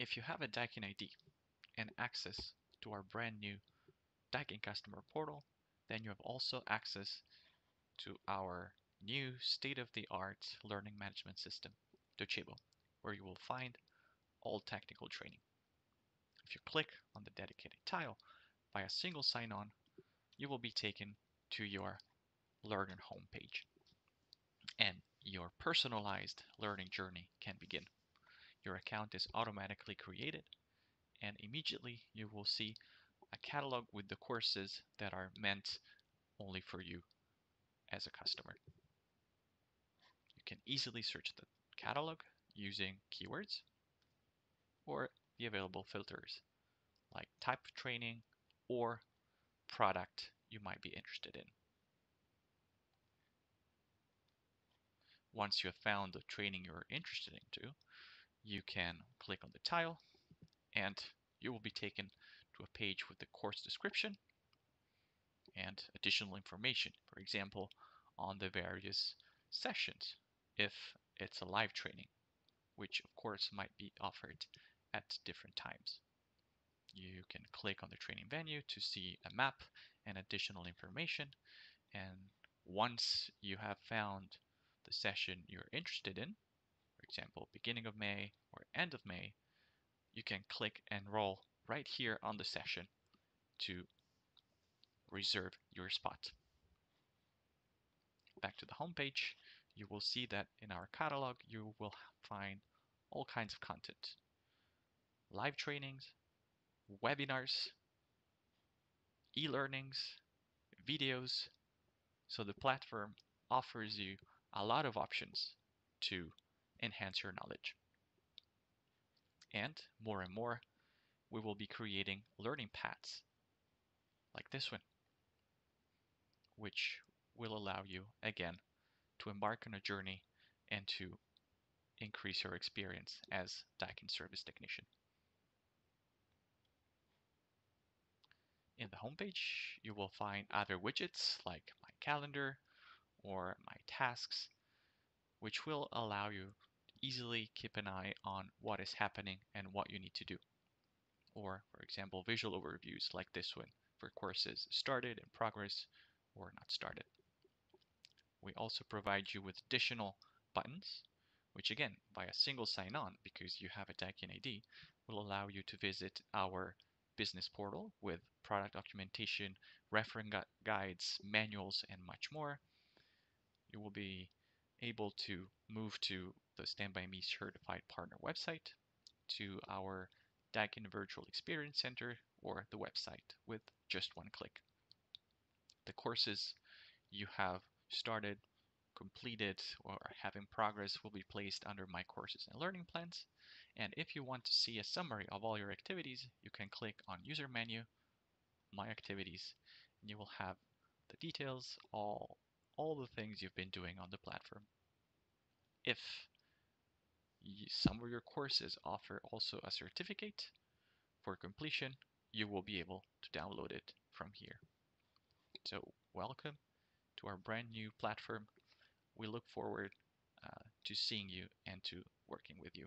If you have a Daikin ID and access to our brand new Daikin customer portal, then you have also access to our new state-of-the-art learning management system, Docebo, where you will find all technical training. If you click on the dedicated tile by a single sign-on, you will be taken to your Learner homepage and your personalized learning journey can begin. Your account is automatically created and immediately you will see a catalog with the courses that are meant only for you as a customer. You can easily search the catalog using keywords or the available filters like type of training or product you might be interested in. Once you have found the training you're interested into, you can click on the tile and you will be taken to a page with the course description and additional information. For example, on the various sessions if it's a live training, which of course might be offered at different times. You can click on the training venue to see a map and additional information. And once you have found the session you're interested in, example, beginning of May or end of May, you can click enroll right here on the session to reserve your spot. Back to the homepage, you will see that in our catalog, you will find all kinds of content. Live trainings, webinars, e-learnings, videos. So the platform offers you a lot of options to enhance your knowledge. And more and more, we will be creating learning paths like this one, which will allow you, again, to embark on a journey and to increase your experience as Daikin service technician. In the homepage, you will find other widgets like my calendar or my tasks, which will allow you easily keep an eye on what is happening and what you need to do. Or, for example, visual overviews like this one for courses started, in progress, or not started. We also provide you with additional buttons, which again, by a single sign-on, because you have a Daikin ID, will allow you to visit our business portal with product documentation, reference gu guides, manuals, and much more. You will be able to move to the Stand By Me certified partner website, to our Daikin Virtual Experience Center, or the website with just one click. The courses you have started, completed, or have in progress will be placed under My Courses and Learning Plans. And if you want to see a summary of all your activities, you can click on User menu, My Activities, and you will have the details, all, all the things you've been doing on the platform. If some of your courses offer also a certificate for completion, you will be able to download it from here. So welcome to our brand new platform. We look forward uh, to seeing you and to working with you.